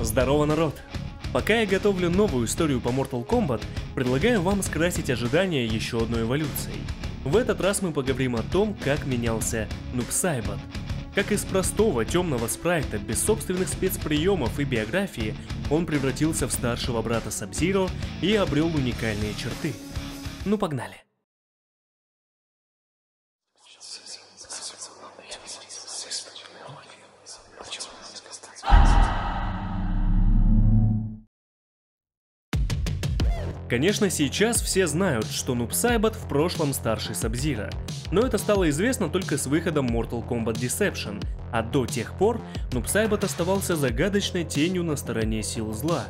Здорово, народ! Пока я готовлю новую историю по Mortal Kombat, предлагаю вам скрасить ожидания еще одной эволюцией. В этот раз мы поговорим о том, как менялся Нуб Сайбот. Как из простого темного спрайта без собственных спецприемов и биографии, он превратился в старшего брата Сабзиро и обрел уникальные черты. Ну погнали. Конечно, сейчас все знают, что Нуб Сайбот в прошлом старший Сабзира, но это стало известно только с выходом Mortal Kombat Deception, а до тех пор Нуб Сайбот оставался загадочной тенью на стороне сил зла.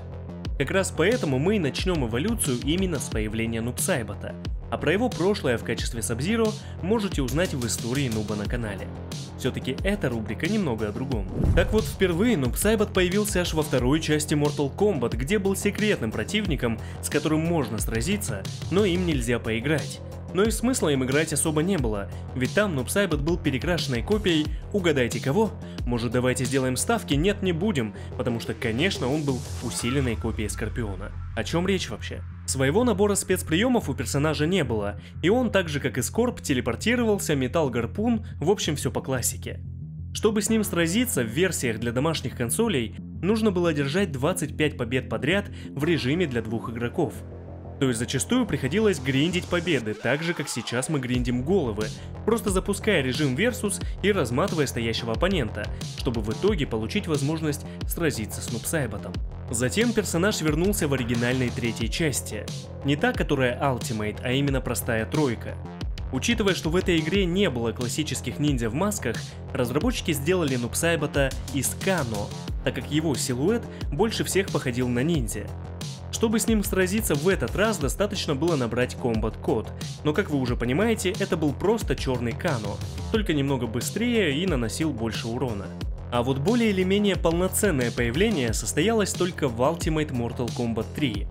Как раз поэтому мы и начнем эволюцию именно с появления Нуб Сайбота, а про его прошлое в качестве Сабзиро можете узнать в истории Нуба на канале. Все-таки эта рубрика немного о другом. Так вот, впервые Нуб Сайбот появился аж во второй части Mortal Kombat, где был секретным противником, с которым можно сразиться, но им нельзя поиграть. Но и смысла им играть особо не было, ведь там Нуб Сайбот был перекрашенной копией «Угадайте кого?» Может давайте сделаем ставки? Нет, не будем, потому что, конечно, он был усиленной копией Скорпиона. О чем речь вообще? Своего набора спецприемов у персонажа не было, и он так же как и Скорп телепортировался, метал гарпун, в общем все по классике. Чтобы с ним сразиться в версиях для домашних консолей, нужно было держать 25 побед подряд в режиме для двух игроков – то есть зачастую приходилось гриндить победы, так же как сейчас мы гриндим головы, просто запуская режим Versus и разматывая стоящего оппонента, чтобы в итоге получить возможность сразиться с Нупсайботом. Затем персонаж вернулся в оригинальной третьей части. Не та, которая Ultimate, а именно простая тройка. Учитывая, что в этой игре не было классических ниндзя в масках, разработчики сделали Нупсайбота из Кано, так как его силуэт больше всех походил на ниндзя. Чтобы с ним сразиться в этот раз, достаточно было набрать комбат код, но как вы уже понимаете, это был просто черный Кано, только немного быстрее и наносил больше урона. А вот более или менее полноценное появление состоялось только в Ultimate Mortal Kombat 3.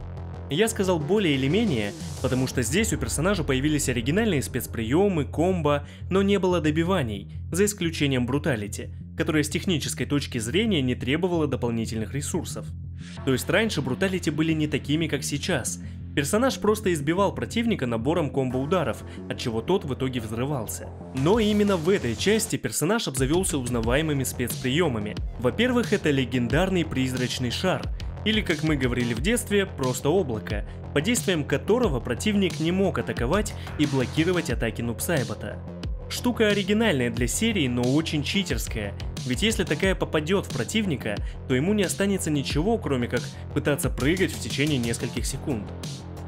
Я сказал более или менее, потому что здесь у персонажа появились оригинальные спецприемы, комбо, но не было добиваний, за исключением бруталити, которая с технической точки зрения не требовала дополнительных ресурсов. То есть раньше бруталити были не такими, как сейчас. Персонаж просто избивал противника набором комбо-ударов, от чего тот в итоге взрывался. Но именно в этой части персонаж обзавелся узнаваемыми спецприемами. Во-первых, это легендарный призрачный шар, или, как мы говорили в детстве, просто облако, под действием которого противник не мог атаковать и блокировать атаки Нупсайбота. Штука оригинальная для серии, но очень читерская, ведь если такая попадет в противника, то ему не останется ничего, кроме как пытаться прыгать в течение нескольких секунд.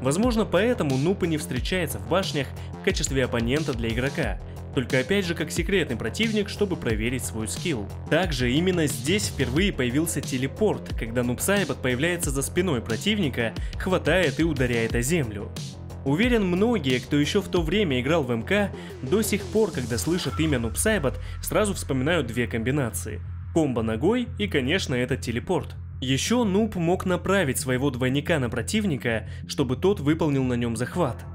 Возможно, поэтому Нупа не встречается в башнях в качестве оппонента для игрока, только опять же как секретный противник, чтобы проверить свой скилл. Также именно здесь впервые появился телепорт, когда Нуб Сайбот появляется за спиной противника, хватает и ударяет о землю. Уверен, многие, кто еще в то время играл в МК, до сих пор, когда слышат имя Нупсайбот, сразу вспоминают две комбинации. Комбо ногой и, конечно, этот телепорт. Еще Нуб мог направить своего двойника на противника, чтобы тот выполнил на нем захват.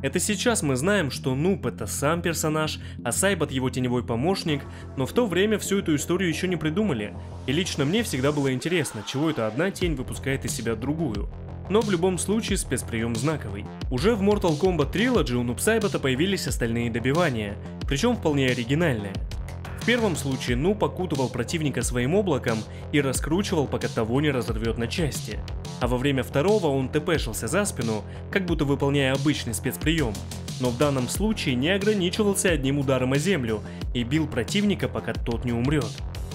Это сейчас мы знаем, что Нуб это сам персонаж, а Сайбот его теневой помощник, но в то время всю эту историю еще не придумали, и лично мне всегда было интересно, чего это одна тень выпускает из себя другую но в любом случае спецприем знаковый. Уже в Mortal Kombat Trilogy у Нупсайбота появились остальные добивания, причем вполне оригинальные. В первом случае Нуб окутывал противника своим облаком и раскручивал, пока того не разорвет на части. А во время второго он тпшился за спину, как будто выполняя обычный спецприем. Но в данном случае не ограничивался одним ударом о землю и бил противника, пока тот не умрет.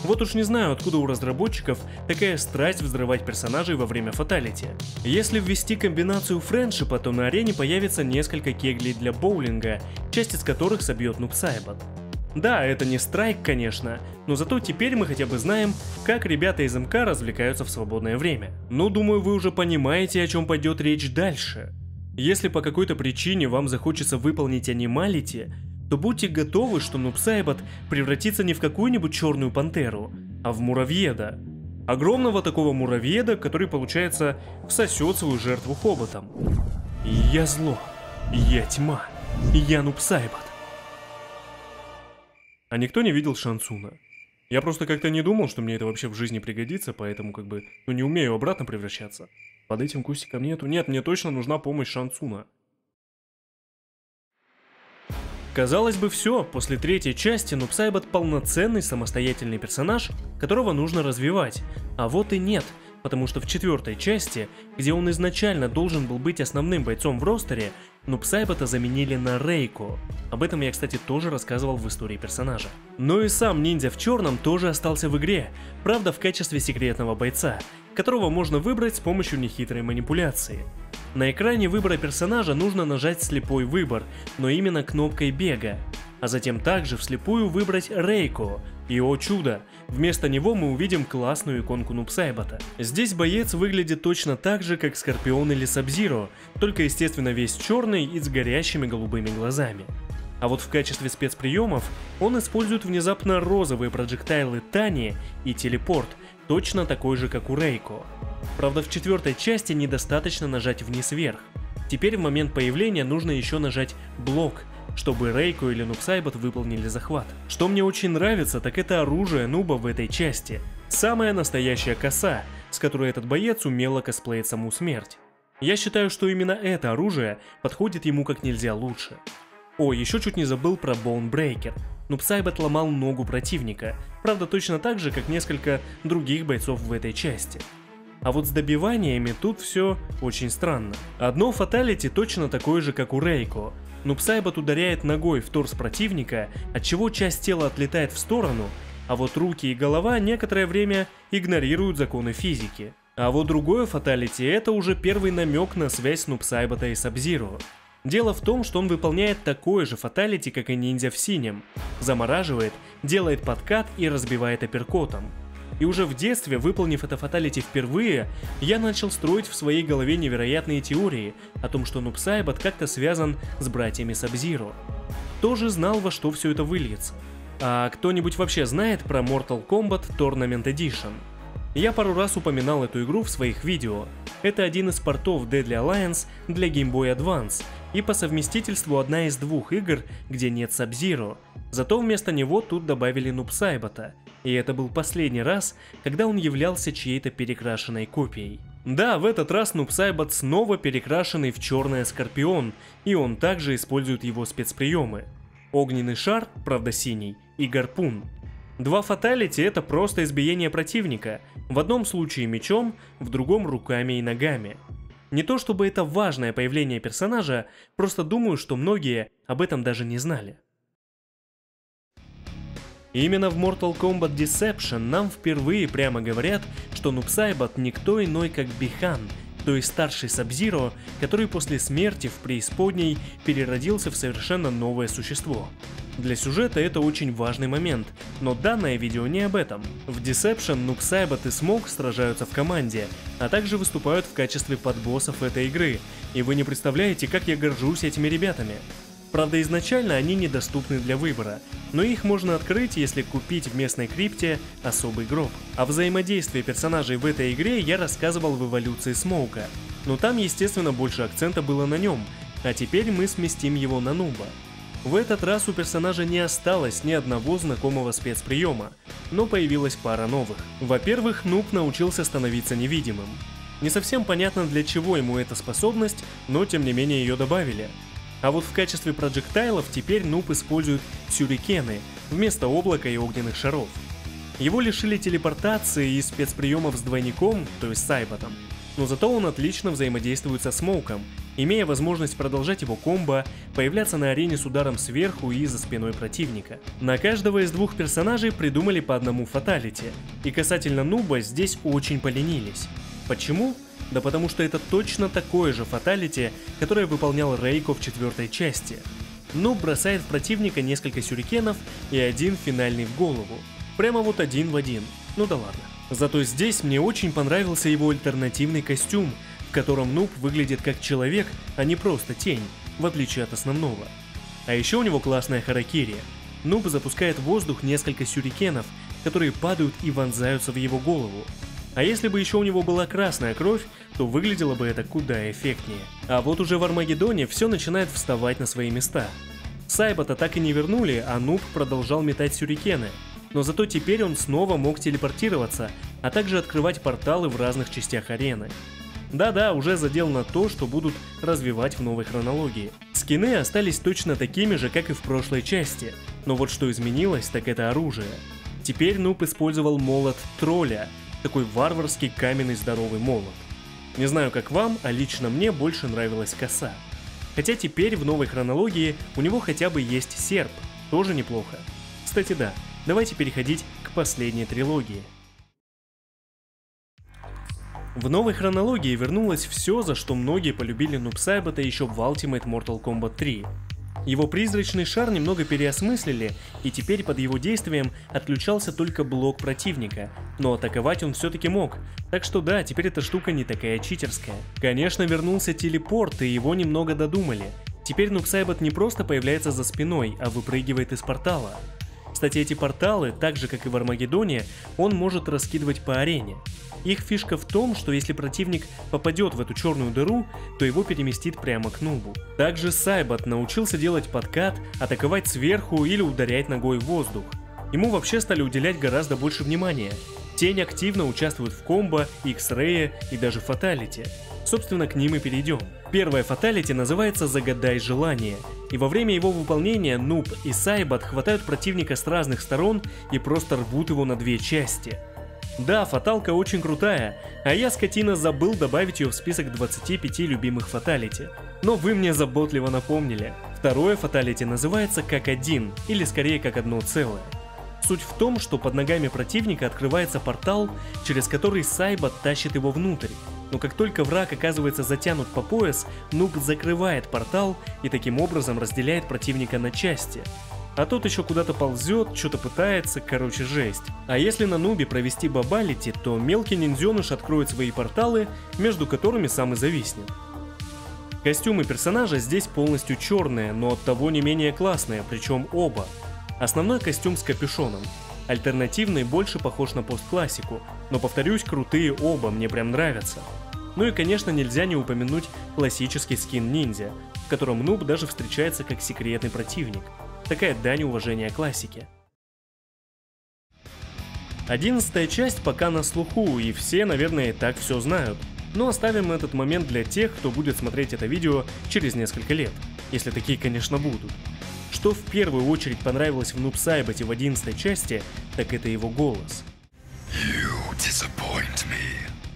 Вот уж не знаю, откуда у разработчиков такая страсть взрывать персонажей во время фаталити. Если ввести комбинацию френдшипа, то на арене появится несколько кеглей для боулинга, часть из которых собьет Нупсайбот. Да, это не страйк, конечно, но зато теперь мы хотя бы знаем, как ребята из МК развлекаются в свободное время. Но думаю, вы уже понимаете, о чем пойдет речь дальше. Если по какой-то причине вам захочется выполнить анималити, то будьте готовы, что Нупсайбот превратится не в какую-нибудь черную пантеру, а в муравьеда. Огромного такого муравьеда, который, получается, всосет свою жертву хоботом. Я зло, я тьма, я Нупсайбот. А никто не видел Шансуна. Я просто как-то не думал, что мне это вообще в жизни пригодится, поэтому как бы, ну не умею обратно превращаться. Под этим кустиком нету. Нет, мне точно нужна помощь Шансуна. Казалось бы, все, после третьей части Нупсайбот полноценный самостоятельный персонаж, которого нужно развивать. А вот и нет, потому что в четвертой части, где он изначально должен был быть основным бойцом в ростере, Нупсайбота заменили на Рейко. Об этом я, кстати, тоже рассказывал в истории персонажа. Но и сам ниндзя в черном тоже остался в игре, правда в качестве секретного бойца, которого можно выбрать с помощью нехитрой манипуляции. На экране выбора персонажа нужно нажать слепой выбор, но именно кнопкой бега, а затем также вслепую выбрать Рейко. И о чудо, вместо него мы увидим классную иконку Нупсайбота. Здесь боец выглядит точно так же, как Скорпион или Сабзиро, только естественно весь черный и с горящими голубыми глазами. А вот в качестве спецприемов он использует внезапно розовые проджектайлы Тани и телепорт, точно такой же, как у Рейко. Правда, в четвертой части недостаточно нажать вниз-вверх. Теперь в момент появления нужно еще нажать блок, чтобы Рейко или Нубсайбот выполнили захват. Что мне очень нравится, так это оружие Нуба в этой части. Самая настоящая коса, с которой этот боец умело косплеит саму смерть. Я считаю, что именно это оружие подходит ему как нельзя лучше. О, еще чуть не забыл про Боунбрейкер. Нубсайбот ломал ногу противника, правда точно так же, как несколько других бойцов в этой части. А вот с добиваниями тут все очень странно. Одно фаталити точно такое же, как у Рейко. Нупсайбот ударяет ногой в торс противника, от чего часть тела отлетает в сторону, а вот руки и голова некоторое время игнорируют законы физики. А вот другое фаталити это уже первый намек на связь Нупсайбота и Сабзиро. Дело в том, что он выполняет такое же фаталити, как и ниндзя в синем. Замораживает, делает подкат и разбивает апперкотом. И уже в детстве, выполнив это фаталити впервые, я начал строить в своей голове невероятные теории о том, что Нупсайбот как-то связан с братьями Сабзиро. Тоже знал, во что все это выльется. А кто-нибудь вообще знает про Mortal Kombat Tournament Edition? Я пару раз упоминал эту игру в своих видео. Это один из портов Deadly Alliance для Game Boy Advance, и по совместительству одна из двух игр, где нет Sub-Zero. Зато вместо него тут добавили Нупсайбота, и это был последний раз, когда он являлся чьей-то перекрашенной копией. Да, в этот раз Нупсайбот снова перекрашенный в черный Скорпион, и он также использует его спецприемы. Огненный шар, правда синий, и гарпун. Два фаталити это просто избиение противника, в одном случае мечом, в другом руками и ногами. Не то чтобы это важное появление персонажа, просто думаю, что многие об этом даже не знали. Именно в Mortal Kombat Deception нам впервые прямо говорят, что Нупсайбот никто иной как Бихан, то есть старший Сабзиро, который после смерти в преисподней переродился в совершенно новое существо. Для сюжета это очень важный момент, но данное видео не об этом. В Deception Нуксайбот и Смок сражаются в команде, а также выступают в качестве подбоссов этой игры, и вы не представляете, как я горжусь этими ребятами. Правда, изначально они недоступны для выбора, но их можно открыть, если купить в местной крипте особый гроб. О взаимодействии персонажей в этой игре я рассказывал в эволюции Смоука, но там, естественно, больше акцента было на нем, а теперь мы сместим его на Нуба. В этот раз у персонажа не осталось ни одного знакомого спецприема, но появилась пара новых. Во-первых, Нуб научился становиться невидимым. Не совсем понятно для чего ему эта способность, но тем не менее ее добавили. А вот в качестве проджектайлов теперь Нуб использует сюрикены вместо облака и огненных шаров. Его лишили телепортации и спецприемов с двойником, то есть Сайботом, но зато он отлично взаимодействует со Смоуком, имея возможность продолжать его комбо, появляться на арене с ударом сверху и за спиной противника. На каждого из двух персонажей придумали по одному фаталити, и касательно Нуба здесь очень поленились. Почему? Да потому что это точно такое же фаталити, которое выполнял Рейко в четвертой части. Нуб бросает в противника несколько сюрикенов и один финальный в голову. Прямо вот один в один. Ну да ладно. Зато здесь мне очень понравился его альтернативный костюм, в котором Нуб выглядит как человек, а не просто тень, в отличие от основного. А еще у него классная харакири. Нуб запускает в воздух несколько сюрикенов, которые падают и вонзаются в его голову. А если бы еще у него была красная кровь, то выглядело бы это куда эффектнее. А вот уже в Армагеддоне все начинает вставать на свои места. Сайбота так и не вернули, а Нуб продолжал метать сюрикены. но зато теперь он снова мог телепортироваться, а также открывать порталы в разных частях арены. Да-да, уже задел на то, что будут развивать в новой хронологии. Скины остались точно такими же, как и в прошлой части, но вот что изменилось, так это оружие. Теперь Нуб использовал молот тролля, такой варварский каменный здоровый молот. Не знаю как вам, а лично мне больше нравилась коса. Хотя теперь в новой хронологии у него хотя бы есть серп, тоже неплохо. Кстати да, давайте переходить к последней трилогии. В новой хронологии вернулось все, за что многие полюбили Нубсайбата еще в Ultimate Mortal Kombat 3. Его призрачный шар немного переосмыслили, и теперь под его действием отключался только блок противника, но атаковать он все-таки мог, так что да, теперь эта штука не такая читерская. Конечно, вернулся телепорт, и его немного додумали. Теперь Нубсайбот не просто появляется за спиной, а выпрыгивает из портала. Кстати, эти порталы, так же как и в Армагеддоне, он может раскидывать по арене. Их фишка в том, что если противник попадет в эту черную дыру, то его переместит прямо к нубу. Также Сайбот научился делать подкат, атаковать сверху или ударять ногой в воздух. Ему вообще стали уделять гораздо больше внимания. Тень активно участвует в комбо, X-Ray и даже фаталити. Собственно, к ним и перейдем. Первая фаталити называется «Загадай желание», и во время его выполнения Нуб и Сайбот хватают противника с разных сторон и просто рвут его на две части – да, фаталка очень крутая, а я, скотина, забыл добавить ее в список 25 любимых фаталити. Но вы мне заботливо напомнили. Второе фаталити называется как один, или скорее как одно целое. Суть в том, что под ногами противника открывается портал, через который Сайба тащит его внутрь. Но как только враг оказывается затянут по пояс, Нуб закрывает портал и таким образом разделяет противника на части. А тот еще куда-то ползет, что-то пытается, короче, жесть. А если на нубе провести бабалити, то мелкий ниндзеныш откроет свои порталы, между которыми сам и зависнет. Костюмы персонажа здесь полностью черные, но от того не менее классные, причем оба. Основной костюм с капюшоном. Альтернативный больше похож на постклассику, но повторюсь, крутые оба, мне прям нравятся. Ну и конечно нельзя не упомянуть классический скин ниндзя, в котором нуб даже встречается как секретный противник – Такая дань уважения классике. Одиннадцатая часть пока на слуху, и все, наверное, и так все знают. Но оставим этот момент для тех, кто будет смотреть это видео через несколько лет. Если такие, конечно, будут. Что в первую очередь понравилось в Сайбате в одиннадцатой части, так это его голос.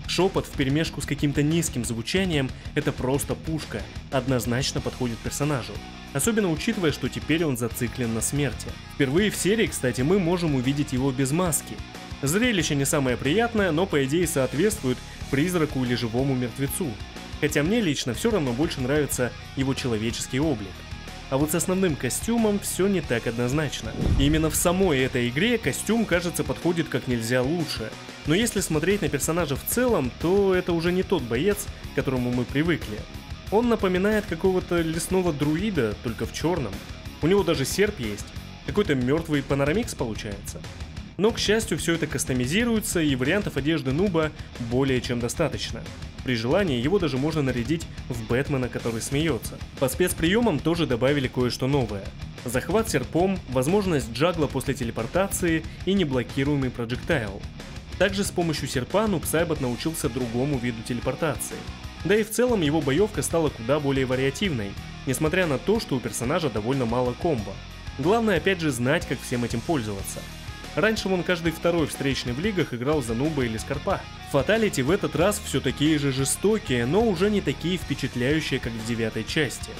Шепот в перемешку с каким-то низким звучанием – это просто пушка, однозначно подходит персонажу. Особенно учитывая, что теперь он зациклен на смерти. Впервые в серии, кстати, мы можем увидеть его без маски. Зрелище не самое приятное, но по идее соответствует призраку или живому мертвецу. Хотя мне лично все равно больше нравится его человеческий облик. А вот с основным костюмом все не так однозначно. И именно в самой этой игре костюм, кажется, подходит как нельзя лучше. Но если смотреть на персонажа в целом, то это уже не тот боец, к которому мы привыкли. Он напоминает какого-то лесного друида, только в черном. У него даже серп есть. Какой-то мертвый панорамикс получается. Но, к счастью, все это кастомизируется, и вариантов одежды Нуба более чем достаточно. При желании его даже можно нарядить в Бэтмена, который смеется. По спецприемам тоже добавили кое-что новое. Захват серпом, возможность джагла после телепортации и неблокируемый проджектайл. Также с помощью серпа Нуб Сайбот научился другому виду телепортации – да и в целом его боевка стала куда более вариативной, несмотря на то, что у персонажа довольно мало комбо. Главное опять же знать, как всем этим пользоваться. Раньше он каждый второй встречный в лигах играл за Нуба или Скорпа. Фаталити в этот раз все такие же жестокие, но уже не такие впечатляющие, как в девятой части.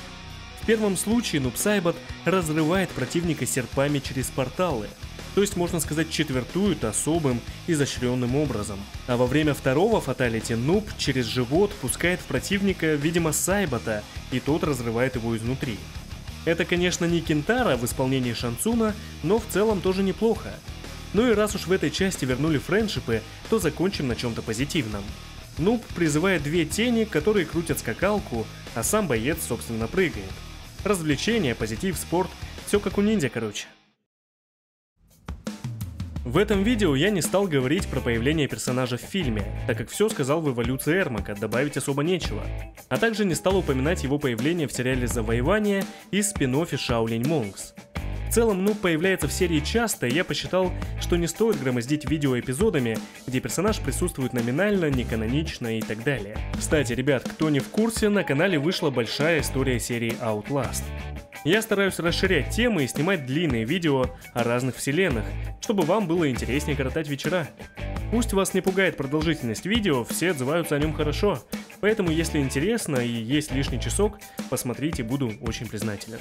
В первом случае Нуб Сайбот разрывает противника серпами через порталы, то есть, можно сказать, четвертуют особым, изощренным образом. А во время второго фаталити Нуб через живот пускает в противника, видимо, Сайбата, и тот разрывает его изнутри. Это, конечно, не Кентара в исполнении Шансуна, но в целом тоже неплохо. Ну и раз уж в этой части вернули френдшипы, то закончим на чем-то позитивном. Нуб призывает две тени, которые крутят скакалку, а сам боец, собственно, прыгает. Развлечения, позитив, спорт, все как у ниндзя, короче. В этом видео я не стал говорить про появление персонажа в фильме, так как все сказал в эволюции Эрмака, добавить особо нечего. А также не стал упоминать его появление в сериале «Завоевание» и спин-оффе «Шаолинь Монкс». В целом, ну, появляется в серии часто, и я посчитал, что не стоит громоздить видео эпизодами, где персонаж присутствует номинально, неканонично и так далее. Кстати, ребят, кто не в курсе, на канале вышла большая история серии Outlast. Я стараюсь расширять темы и снимать длинные видео о разных вселенных, чтобы вам было интереснее коротать вечера. Пусть вас не пугает продолжительность видео, все отзываются о нем хорошо, поэтому если интересно и есть лишний часок, посмотрите, буду очень признателен.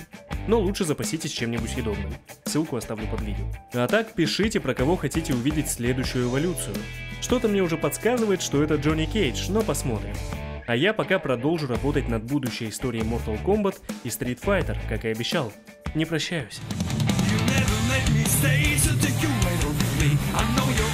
Но лучше запаситесь чем-нибудь съедобным. Ссылку оставлю под видео. А так пишите, про кого хотите увидеть следующую эволюцию. Что-то мне уже подсказывает, что это Джонни Кейдж, но посмотрим. А я пока продолжу работать над будущей историей Mortal Kombat и Street Fighter, как и обещал. Не прощаюсь. You. I am the thing that